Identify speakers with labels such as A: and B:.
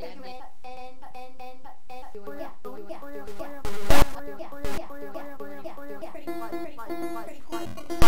A: happy, happy,